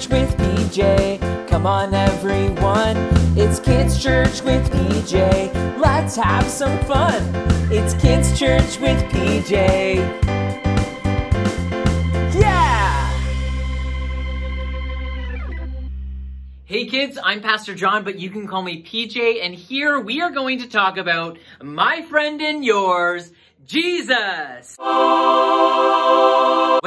Church with PJ. Come on, everyone. It's Kids Church with PJ. Let's have some fun. It's Kids Church with PJ. Yeah! Hey kids, I'm Pastor John, but you can call me PJ, and here we are going to talk about my friend and yours, Jesus. When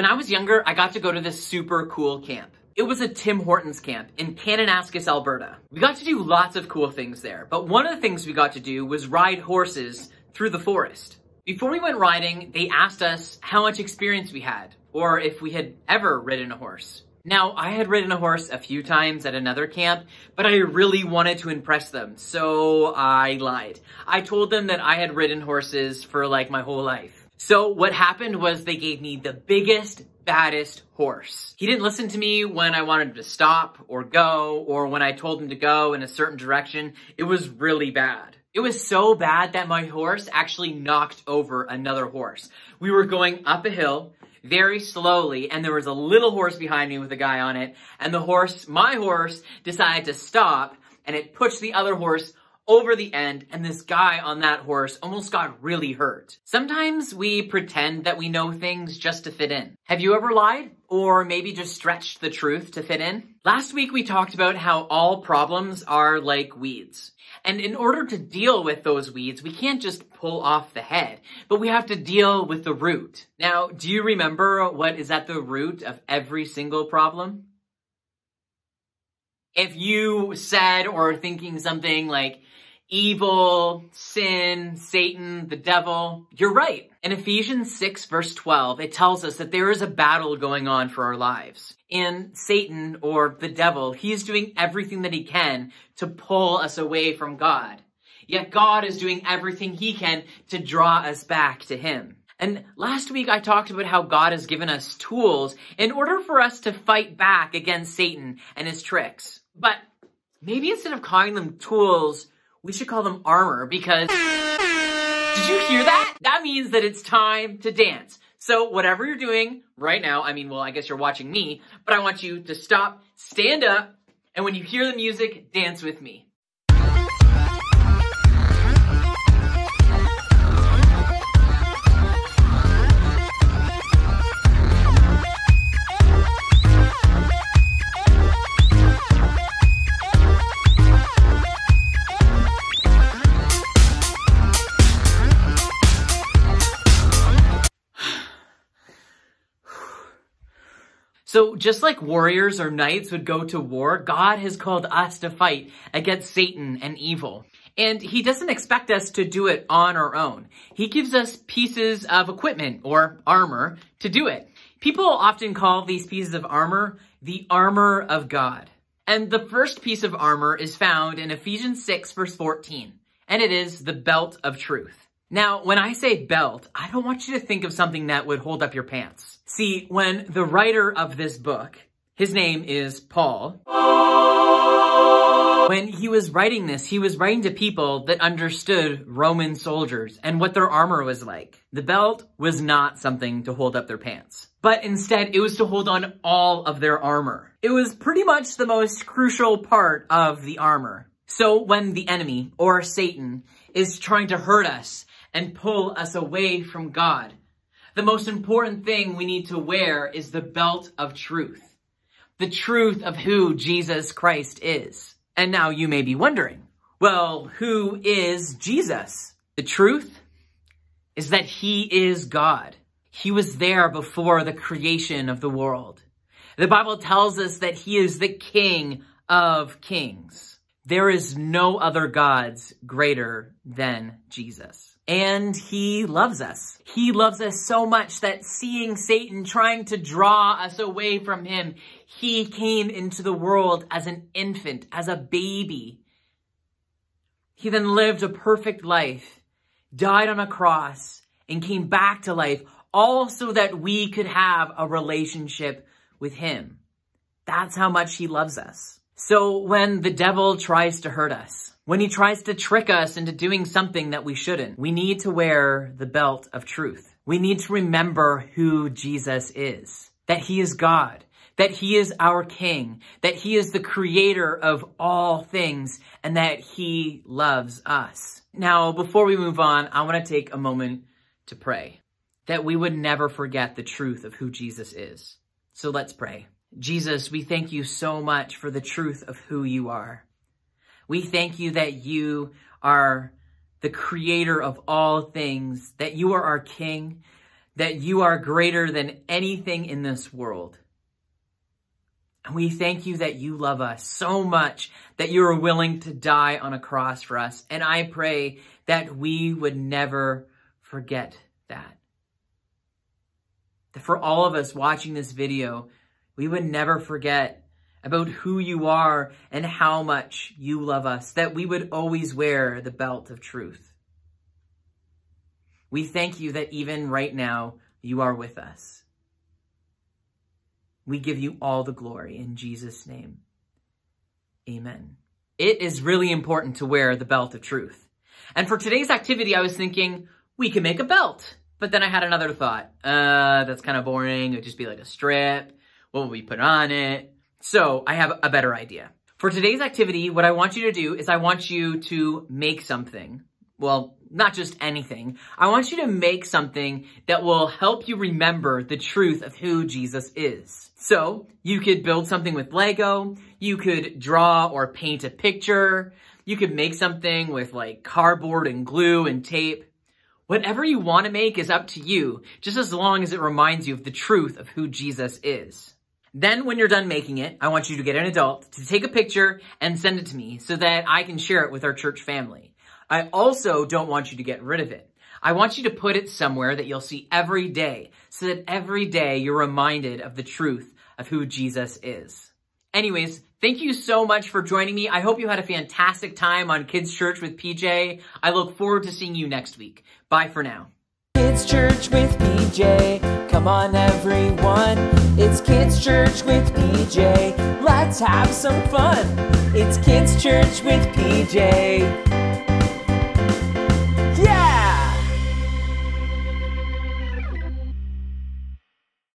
I was younger, I got to go to this super cool camp. It was a Tim Hortons camp in Kananaskis, Alberta. We got to do lots of cool things there, but one of the things we got to do was ride horses through the forest. Before we went riding, they asked us how much experience we had, or if we had ever ridden a horse. Now, I had ridden a horse a few times at another camp, but I really wanted to impress them, so I lied. I told them that I had ridden horses for like my whole life. So what happened was they gave me the biggest, baddest horse. He didn't listen to me when I wanted to stop or go, or when I told him to go in a certain direction. It was really bad. It was so bad that my horse actually knocked over another horse. We were going up a hill, very slowly, and there was a little horse behind me with a guy on it, and the horse, my horse, decided to stop, and it pushed the other horse over the end, and this guy on that horse almost got really hurt. Sometimes we pretend that we know things just to fit in. Have you ever lied? Or maybe just stretched the truth to fit in? Last week we talked about how all problems are like weeds. And in order to deal with those weeds, we can't just pull off the head, but we have to deal with the root. Now, do you remember what is at the root of every single problem? If you said or thinking something like evil, sin, Satan, the devil, you're right. In Ephesians 6 verse 12, it tells us that there is a battle going on for our lives. And Satan, or the devil, he's doing everything that he can to pull us away from God. Yet God is doing everything he can to draw us back to him. And last week I talked about how God has given us tools in order for us to fight back against Satan and his tricks. But maybe instead of calling them tools, we should call them armor because... Did you hear that? That means that it's time to dance. So whatever you're doing right now, I mean, well, I guess you're watching me, but I want you to stop, stand up, and when you hear the music, dance with me. So just like warriors or knights would go to war, God has called us to fight against Satan and evil. And he doesn't expect us to do it on our own. He gives us pieces of equipment or armor to do it. People often call these pieces of armor the armor of God. And the first piece of armor is found in Ephesians 6 verse 14. And it is the belt of truth. Now, when I say belt, I don't want you to think of something that would hold up your pants. See, when the writer of this book, his name is Paul, when he was writing this, he was writing to people that understood Roman soldiers and what their armor was like. The belt was not something to hold up their pants, but instead it was to hold on all of their armor. It was pretty much the most crucial part of the armor. So when the enemy, or Satan, is trying to hurt us and pull us away from God. The most important thing we need to wear is the belt of truth. The truth of who Jesus Christ is. And now you may be wondering, well, who is Jesus? The truth is that he is God. He was there before the creation of the world. The Bible tells us that he is the King of kings. There is no other gods greater than Jesus. And he loves us. He loves us so much that seeing Satan trying to draw us away from him, he came into the world as an infant, as a baby. He then lived a perfect life, died on a cross, and came back to life, all so that we could have a relationship with him. That's how much he loves us. So when the devil tries to hurt us, when he tries to trick us into doing something that we shouldn't, we need to wear the belt of truth. We need to remember who Jesus is, that he is God, that he is our king, that he is the creator of all things, and that he loves us. Now, before we move on, I want to take a moment to pray that we would never forget the truth of who Jesus is. So let's pray. Jesus, we thank you so much for the truth of who you are. We thank you that you are the creator of all things, that you are our king, that you are greater than anything in this world. And we thank you that you love us so much that you are willing to die on a cross for us. And I pray that we would never forget that. That for all of us watching this video, we would never forget about who you are and how much you love us, that we would always wear the belt of truth. We thank you that even right now, you are with us. We give you all the glory in Jesus' name. Amen. It is really important to wear the belt of truth. And for today's activity, I was thinking we can make a belt. But then I had another thought. Uh, that's kind of boring. It would just be like a strip. What will we put on it? So I have a better idea. For today's activity, what I want you to do is I want you to make something. Well, not just anything. I want you to make something that will help you remember the truth of who Jesus is. So you could build something with Lego. You could draw or paint a picture. You could make something with like cardboard and glue and tape. Whatever you want to make is up to you, just as long as it reminds you of the truth of who Jesus is. Then when you're done making it, I want you to get an adult to take a picture and send it to me so that I can share it with our church family. I also don't want you to get rid of it. I want you to put it somewhere that you'll see every day so that every day you're reminded of the truth of who Jesus is. Anyways, thank you so much for joining me. I hope you had a fantastic time on Kids Church with PJ. I look forward to seeing you next week. Bye for now. Kids Church with PJ. Come on, everyone. It's Kids Church with PJ. Let's have some fun. It's Kids Church with PJ.